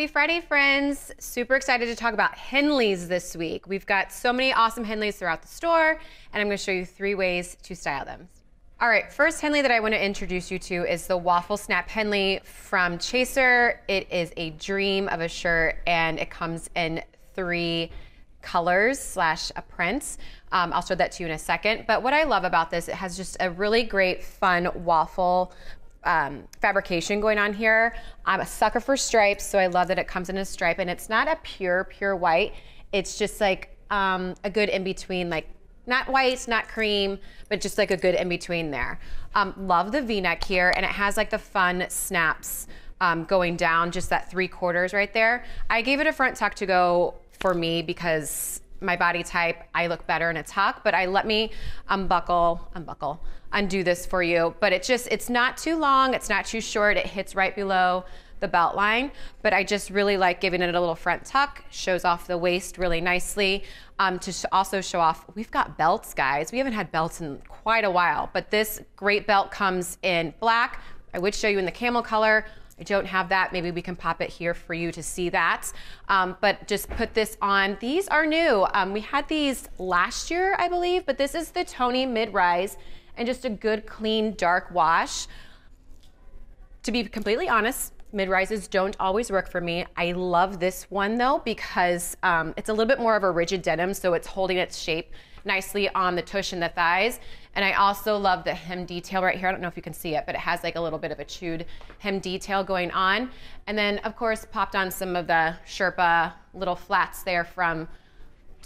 Happy Friday, friends. Super excited to talk about Henleys this week. We've got so many awesome Henleys throughout the store, and I'm gonna show you three ways to style them. All right, first Henley that I wanna introduce you to is the Waffle Snap Henley from Chaser. It is a dream of a shirt, and it comes in three colors slash a print. Um, I'll show that to you in a second. But what I love about this, it has just a really great fun waffle um, fabrication going on here. I'm a sucker for stripes, so I love that it comes in a stripe and it's not a pure, pure white. It's just like um, a good in between, like not white, not cream, but just like a good in between there. Um, love the V-neck here and it has like the fun snaps um, going down, just that three quarters right there. I gave it a front tuck to go for me because my body type, I look better in a tuck, but I let me unbuckle, unbuckle, undo this for you. But it just, it's not too long, it's not too short, it hits right below the belt line, but I just really like giving it a little front tuck, shows off the waist really nicely. Um, to sh also show off, we've got belts, guys. We haven't had belts in quite a while, but this great belt comes in black. I would show you in the camel color. I don't have that. Maybe we can pop it here for you to see that. Um, but just put this on. These are new. Um, we had these last year, I believe, but this is the Toni Mid-Rise and just a good, clean, dark wash. To be completely honest, mid-rises don't always work for me. I love this one though because um, it's a little bit more of a rigid denim, so it's holding its shape nicely on the tush and the thighs. And I also love the hem detail right here. I don't know if you can see it, but it has like a little bit of a chewed hem detail going on. And then of course popped on some of the Sherpa little flats there from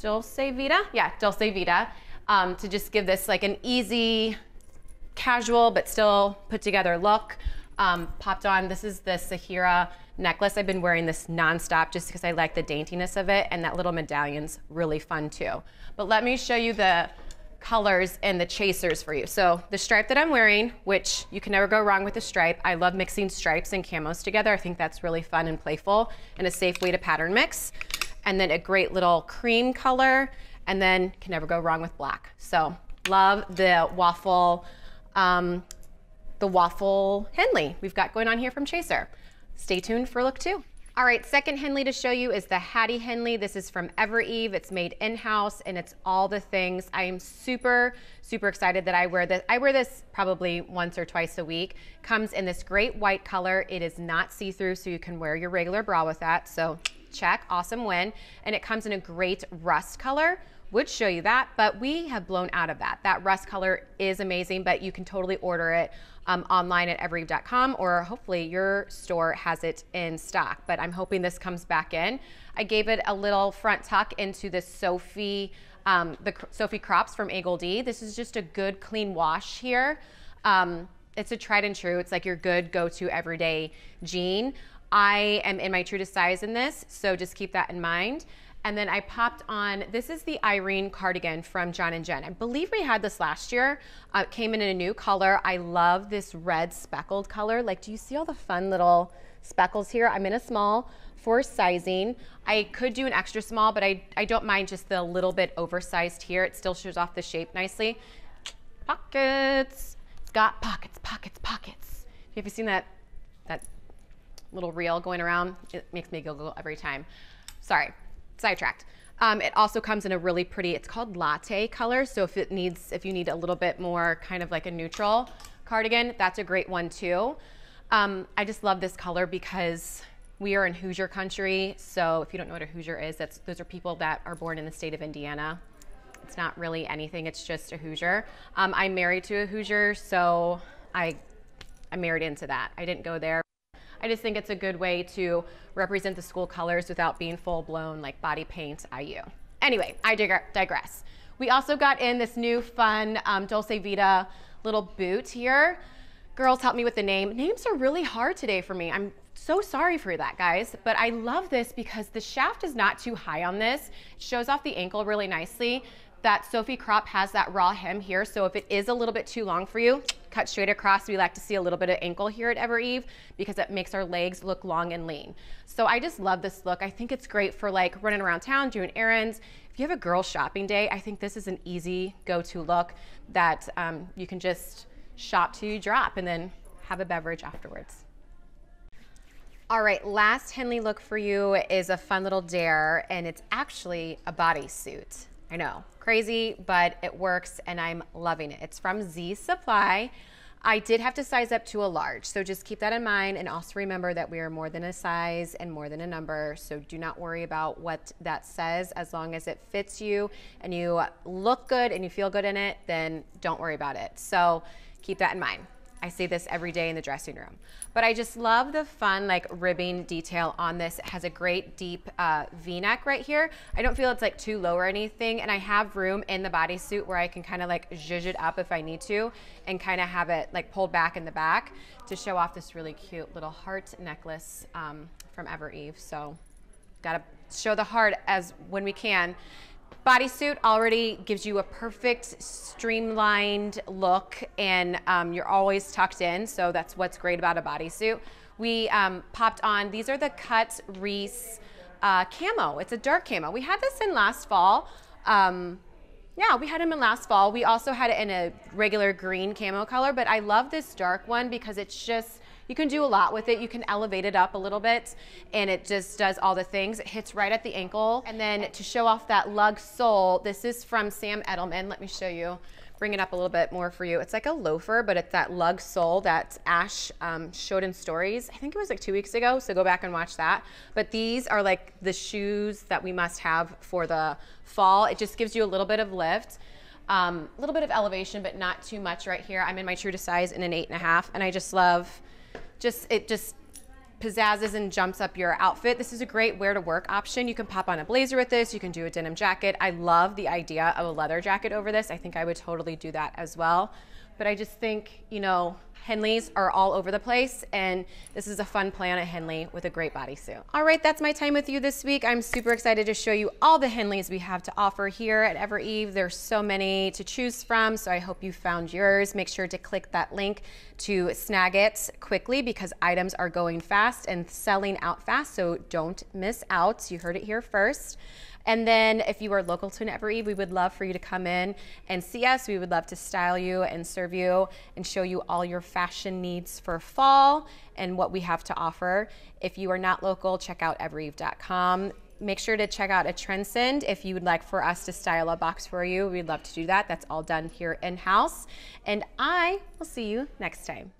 Dolce Vita. Yeah, Dolce Vita. Um, to just give this like an easy, casual, but still put together look. Um, popped on, this is the Sahira necklace. I've been wearing this nonstop just because I like the daintiness of it and that little medallion's really fun too. But let me show you the colors and the chasers for you. So the stripe that I'm wearing, which you can never go wrong with a stripe. I love mixing stripes and camos together. I think that's really fun and playful and a safe way to pattern mix. And then a great little cream color and then can never go wrong with black. So love the waffle, um, the waffle Henley we've got going on here from Chaser. Stay tuned for look two. All right, second Henley to show you is the Hattie Henley. This is from Evereve. It's made in-house and it's all the things. I am super, super excited that I wear this. I wear this probably once or twice a week. Comes in this great white color. It is not see-through, so you can wear your regular bra with that. So check, awesome win. And it comes in a great rust color, would show you that, but we have blown out of that. That rust color is amazing, but you can totally order it um, online at evereve.com or hopefully your store has it in stock. But I'm hoping this comes back in. I gave it a little front tuck into the Sophie, um, the Sophie Crops from AGOLDE. This is just a good clean wash here. Um, it's a tried and true. It's like your good go-to everyday jean. I am in my true to size in this, so just keep that in mind. And then I popped on, this is the Irene cardigan from John & Jenn. I believe we had this last year. Uh, it came in in a new color. I love this red speckled color. Like, do you see all the fun little speckles here? I'm in a small for sizing. I could do an extra small, but I, I don't mind just the little bit oversized here. It still shows off the shape nicely. Pockets. It's got pockets, pockets, pockets. Have you ever seen that, that little reel going around? It makes me giggle every time. Sorry sidetracked. Um, it also comes in a really pretty, it's called latte color. So if it needs, if you need a little bit more kind of like a neutral cardigan, that's a great one too. Um, I just love this color because we are in Hoosier country. So if you don't know what a Hoosier is, that's, those are people that are born in the state of Indiana. It's not really anything, it's just a Hoosier. Um, I'm married to a Hoosier, so I, I married into that. I didn't go there. I just think it's a good way to represent the school colors without being full blown like body paint IU. Anyway, I digress. We also got in this new fun um, Dolce Vita little boot here. Girls help me with the name. Names are really hard today for me. I'm so sorry for that, guys. But I love this because the shaft is not too high on this. It shows off the ankle really nicely that Sophie crop has that raw hem here. So if it is a little bit too long for you, cut straight across. We like to see a little bit of ankle here at Evereve because it makes our legs look long and lean. So I just love this look. I think it's great for like running around town, doing errands. If you have a girl shopping day, I think this is an easy go-to look that um, you can just shop to drop and then have a beverage afterwards. All right, last Henley look for you is a fun little dare, and it's actually a bodysuit. I know, crazy, but it works, and I'm loving it. It's from Z Supply. I did have to size up to a large, so just keep that in mind, and also remember that we are more than a size and more than a number, so do not worry about what that says. As long as it fits you and you look good and you feel good in it, then don't worry about it. So keep that in mind. I see this every day in the dressing room. But I just love the fun like ribbing detail on this. It has a great deep uh, V-neck right here. I don't feel it's like too low or anything. And I have room in the bodysuit where I can kind of like zhuzh it up if I need to and kind of have it like pulled back in the back to show off this really cute little heart necklace um, from Evereve. So gotta show the heart as when we can. Bodysuit already gives you a perfect streamlined look and um, you're always tucked in. So that's what's great about a bodysuit. We um, popped on, these are the Kut Reese uh, camo. It's a dark camo. We had this in last fall. Um, yeah, we had them in last fall. We also had it in a regular green camo color, but I love this dark one because it's just, you can do a lot with it. You can elevate it up a little bit and it just does all the things. It hits right at the ankle. And then to show off that lug sole, this is from Sam Edelman. Let me show you bring it up a little bit more for you. It's like a loafer, but it's that lug sole that Ash um, showed in stories. I think it was like two weeks ago, so go back and watch that. But these are like the shoes that we must have for the fall. It just gives you a little bit of lift. A um, little bit of elevation, but not too much right here. I'm in my true to size in an eight and a half, and I just love just it just pizzazzes and jumps up your outfit. This is a great wear to work option. You can pop on a blazer with this. You can do a denim jacket. I love the idea of a leather jacket over this. I think I would totally do that as well. But I just think, you know, Henleys are all over the place, and this is a fun play on a Henley with a great bodysuit. All right, that's my time with you this week. I'm super excited to show you all the Henleys we have to offer here at Evereve. There's so many to choose from, so I hope you found yours. Make sure to click that link to snag it quickly because items are going fast and selling out fast, so don't miss out. You heard it here first. And then if you are local to Evereve, we would love for you to come in and see us. We would love to style you and serve you and show you all your fashion needs for fall and what we have to offer. If you are not local, check out evereve.com. Make sure to check out a Trendsend if you would like for us to style a box for you. We'd love to do that. That's all done here in-house. And I will see you next time.